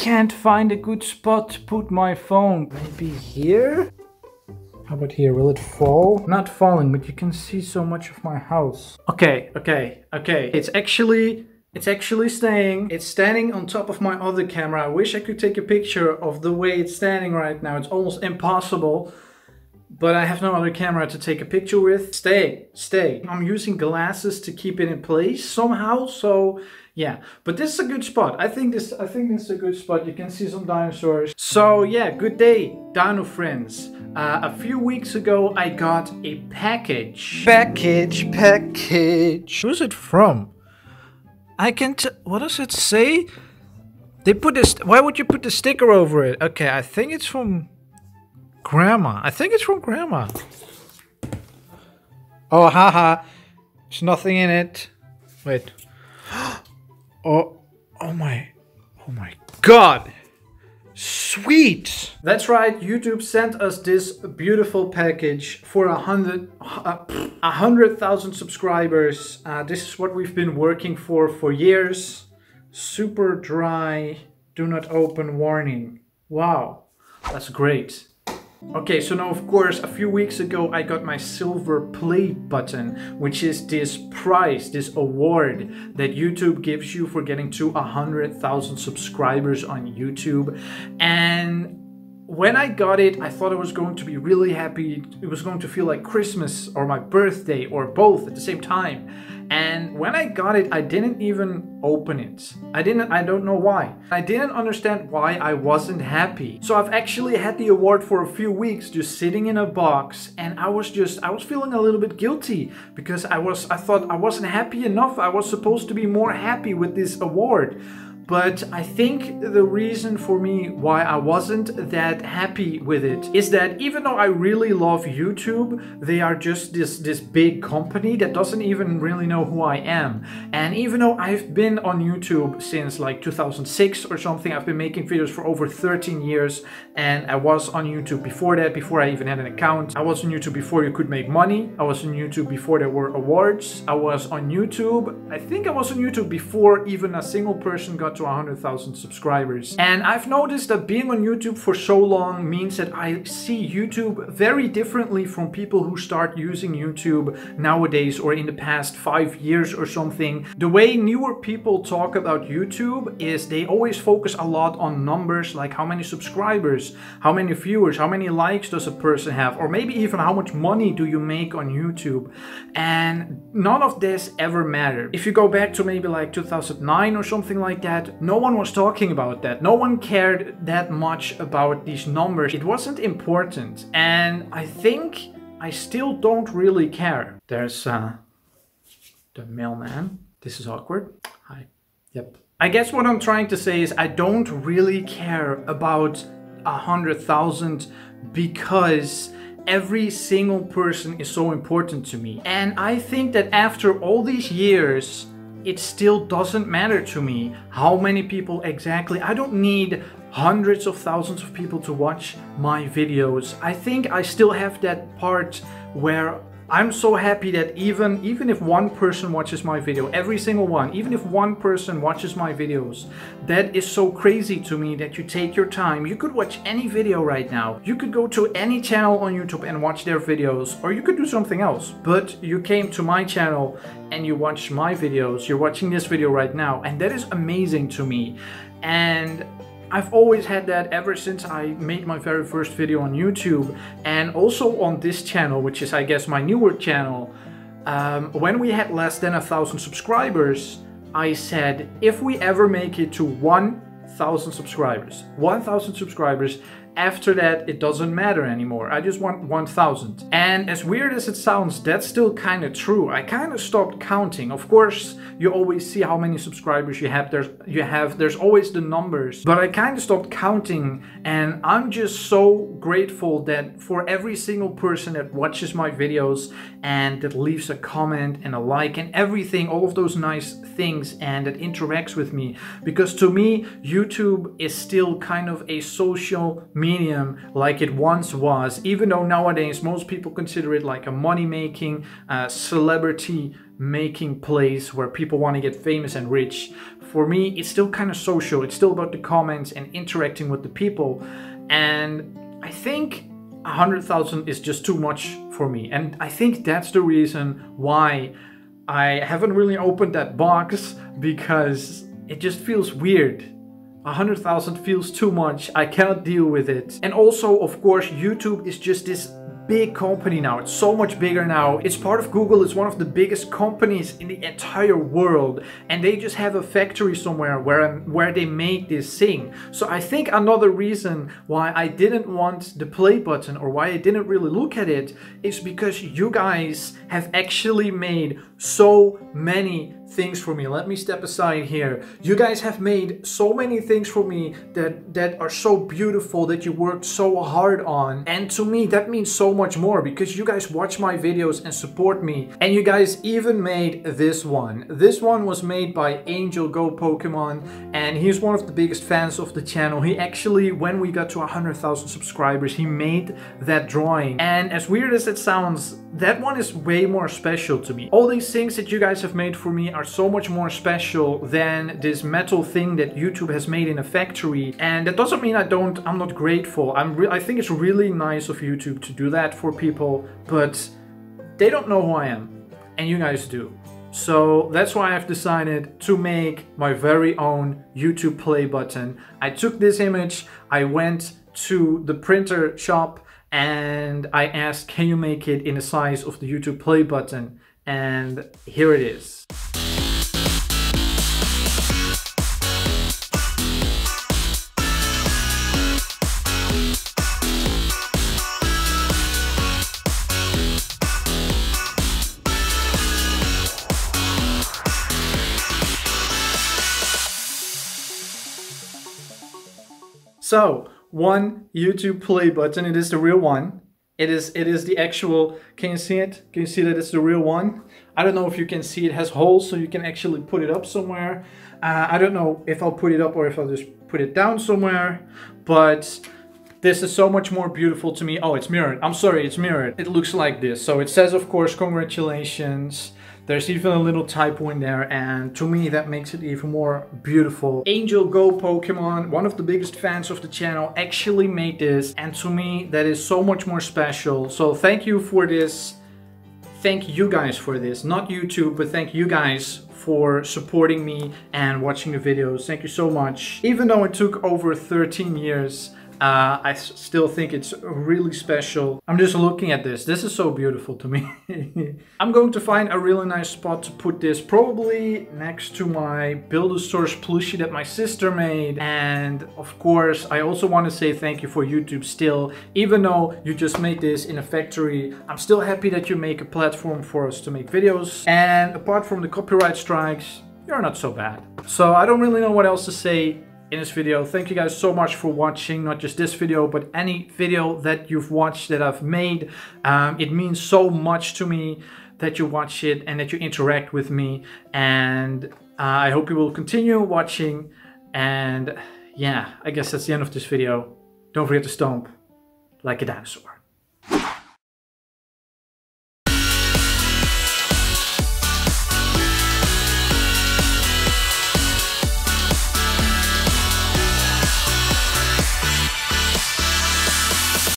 can't find a good spot to put my phone. Maybe here? How about here? Will it fall? Not falling, but you can see so much of my house. Okay, okay, okay. It's actually it's actually staying. It's standing on top of my other camera. I wish I could take a picture of the way it's standing right now. It's almost impossible. But I have no other camera to take a picture with. Stay, stay. I'm using glasses to keep it in place somehow. So yeah, but this is a good spot. I think this I think this is a good spot. You can see some dinosaurs. So yeah, good day, dino friends. Uh, a few weeks ago, I got a package. Package, package. Who's it from? I can't. what does it say? They put this, why would you put the sticker over it? Okay, I think it's from grandma. I think it's from grandma. Oh, haha. There's nothing in it. Wait. Oh, oh my, oh my god. Sweet! That's right, YouTube sent us this beautiful package for a hundred, uh, a hundred thousand subscribers. Uh, this is what we've been working for for years. Super dry, do not open warning. Wow, that's great. Okay, so now of course a few weeks ago I got my silver play button, which is this prize, this award that YouTube gives you for getting to 100,000 subscribers on YouTube. And when I got it, I thought I was going to be really happy. It was going to feel like Christmas or my birthday or both at the same time. And when I got it, I didn't even open it. I didn't, I don't know why. I didn't understand why I wasn't happy. So I've actually had the award for a few weeks just sitting in a box and I was just, I was feeling a little bit guilty because I was, I thought I wasn't happy enough. I was supposed to be more happy with this award. But I think the reason for me why I wasn't that happy with it is that even though I really love YouTube, they are just this, this big company that doesn't even really know who I am. And even though I've been on YouTube since like 2006 or something, I've been making videos for over 13 years and I was on YouTube before that, before I even had an account. I was on YouTube before you could make money. I was on YouTube before there were awards. I was on YouTube, I think I was on YouTube before even a single person got to 100,000 subscribers. And I've noticed that being on YouTube for so long means that I see YouTube very differently from people who start using YouTube nowadays or in the past five years or something. The way newer people talk about YouTube is they always focus a lot on numbers like how many subscribers, how many viewers, how many likes does a person have, or maybe even how much money do you make on YouTube. And none of this ever mattered. If you go back to maybe like 2009 or something like that, no one was talking about that. No one cared that much about these numbers. It wasn't important. And I think I still don't really care. There's uh, the mailman. This is awkward. Hi. Yep. I guess what I'm trying to say is I don't really care about a hundred thousand because every single person is so important to me. And I think that after all these years, it still doesn't matter to me how many people exactly. I don't need hundreds of thousands of people to watch my videos. I think I still have that part where I'm so happy that even even if one person watches my video, every single one, even if one person watches my videos, that is so crazy to me that you take your time. You could watch any video right now. You could go to any channel on YouTube and watch their videos, or you could do something else. But you came to my channel and you watched my videos. You're watching this video right now, and that is amazing to me. And I've always had that ever since I made my very first video on YouTube and also on this channel, which is I guess my newer channel. Um, when we had less than a thousand subscribers, I said if we ever make it to 1,000 subscribers, 1,000 subscribers, after that, it doesn't matter anymore. I just want 1000. And as weird as it sounds, that's still kind of true. I kind of stopped counting. Of course, you always see how many subscribers you have. There's you have there's always the numbers. But I kind of stopped counting and I'm just so grateful that for every single person that watches my videos and that leaves a comment and a like and everything, all of those nice things and that interacts with me because to me YouTube is still kind of a social medium like it once was, even though nowadays most people consider it like a money-making, uh, celebrity making place where people want to get famous and rich. for me, it's still kind of social. It's still about the comments and interacting with the people. And I think 100,000 is just too much for me. And I think that's the reason why I haven't really opened that box because it just feels weird. 100,000 feels too much. I cannot deal with it. And also, of course, YouTube is just this big company now. It's so much bigger now. It's part of Google. It's one of the biggest companies in the entire world. And they just have a factory somewhere where, where they make this thing. So I think another reason why I didn't want the play button or why I didn't really look at it is because you guys have actually made so many things for me. Let me step aside here. You guys have made so many things for me that, that are so beautiful that you worked so hard on. And to me, that means so much more because you guys watch my videos and support me. And you guys even made this one. This one was made by Angel Go Pokemon and he's one of the biggest fans of the channel. He actually, when we got to 100,000 subscribers, he made that drawing. And as weird as it sounds, that one is way more special to me. All these things that you guys have made for me are so much more special than this metal thing that YouTube has made in a factory. And that doesn't mean I don't, I'm not grateful. I'm I think it's really nice of YouTube to do that for people, but they don't know who I am. And you guys do. So that's why I've decided to make my very own YouTube play button. I took this image, I went to the printer shop and I asked, can you make it in the size of the YouTube play button? And here it is. So one YouTube play button. It is the real one. It is it is the actual, can you see it? Can you see that it's the real one? I don't know if you can see it has holes so you can actually put it up somewhere. Uh, I don't know if I'll put it up or if I'll just put it down somewhere, but this is so much more beautiful to me. Oh, it's mirrored. I'm sorry, it's mirrored. It looks like this. So it says, of course, congratulations. There's even a little typo in there and to me that makes it even more beautiful. Angel Go Pokemon, one of the biggest fans of the channel, actually made this and to me that is so much more special. So thank you for this. Thank you guys for this. Not YouTube, but thank you guys for supporting me and watching the videos. Thank you so much. Even though it took over 13 years, uh, I still think it's really special. I'm just looking at this. This is so beautiful to me. I'm going to find a really nice spot to put this, probably next to my Buildosaurus plushie that my sister made. And of course, I also want to say thank you for YouTube still. Even though you just made this in a factory, I'm still happy that you make a platform for us to make videos. And apart from the copyright strikes, you're not so bad. So I don't really know what else to say in this video. Thank you guys so much for watching, not just this video, but any video that you've watched that I've made. Um, it means so much to me that you watch it and that you interact with me. And uh, I hope you will continue watching. And yeah, I guess that's the end of this video. Don't forget to stomp like a dinosaur.